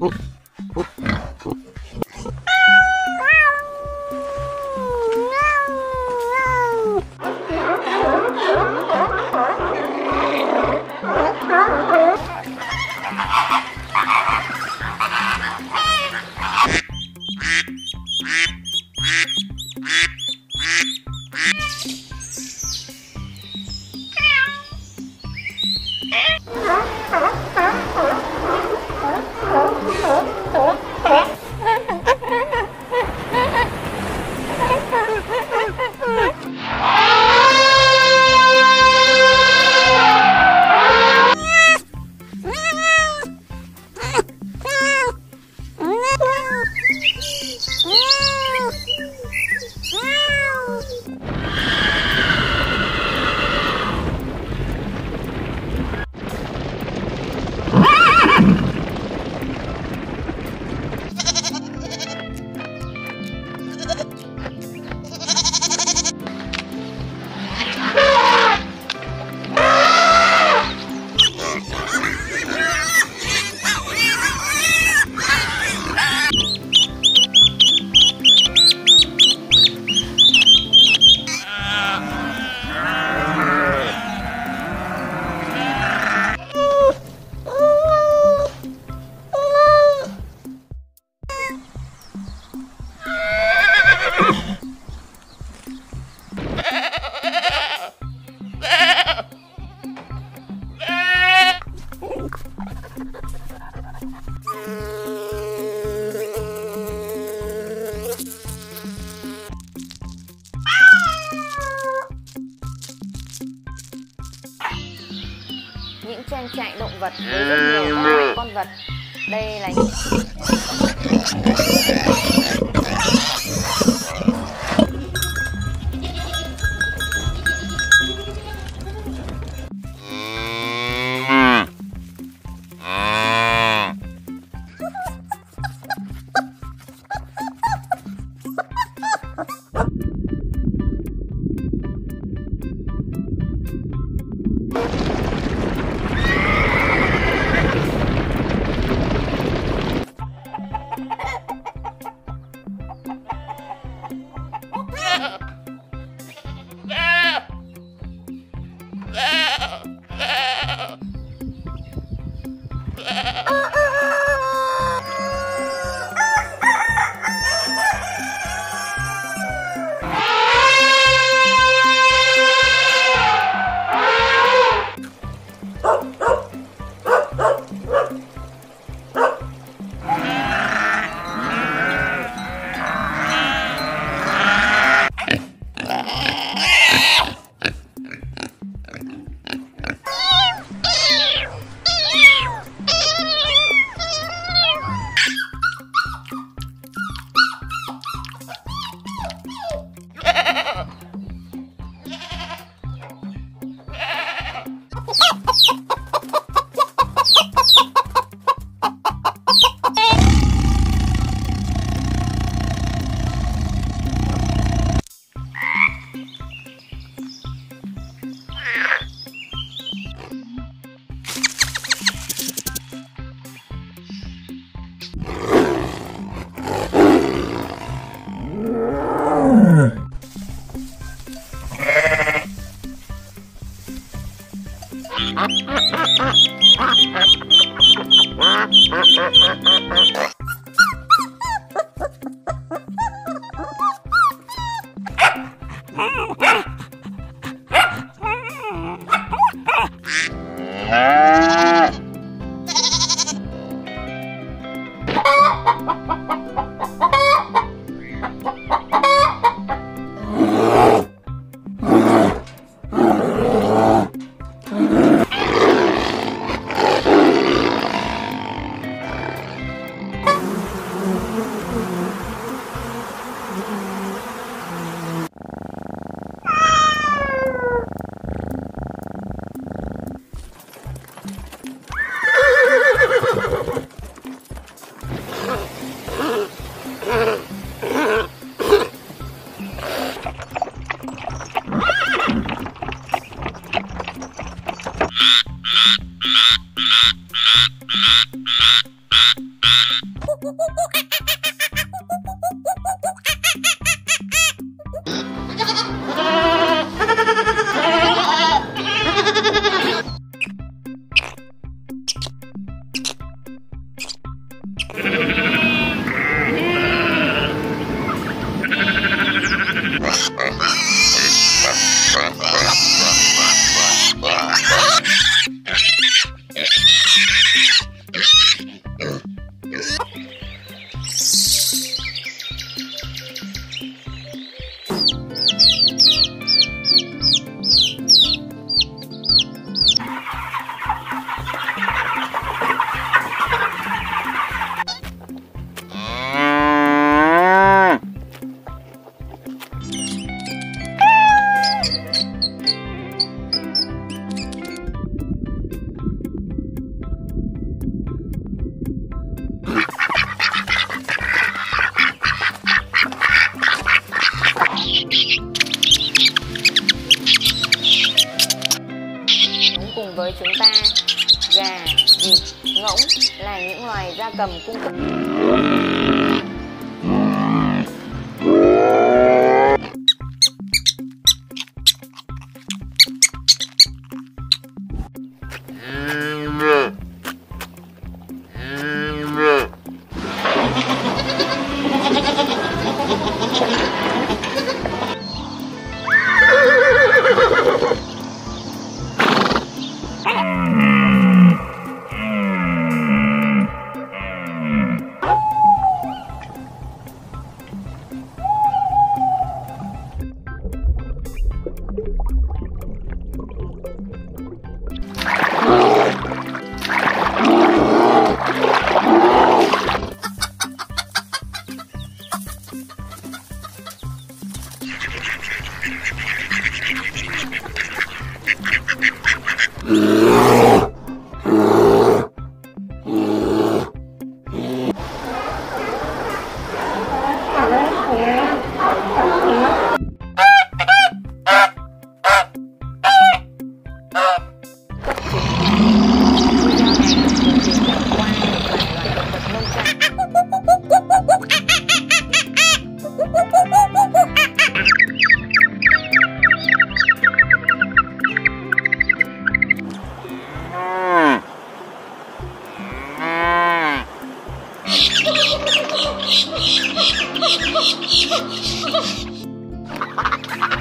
Oh. Trang trại động vật với rất nhiều các loại con vật. Đây là những Yeah. cùng với chúng ta. Gà vịt ngỗng là những loài gia cầm cung cấp. Ya, kan. Ha ha ha!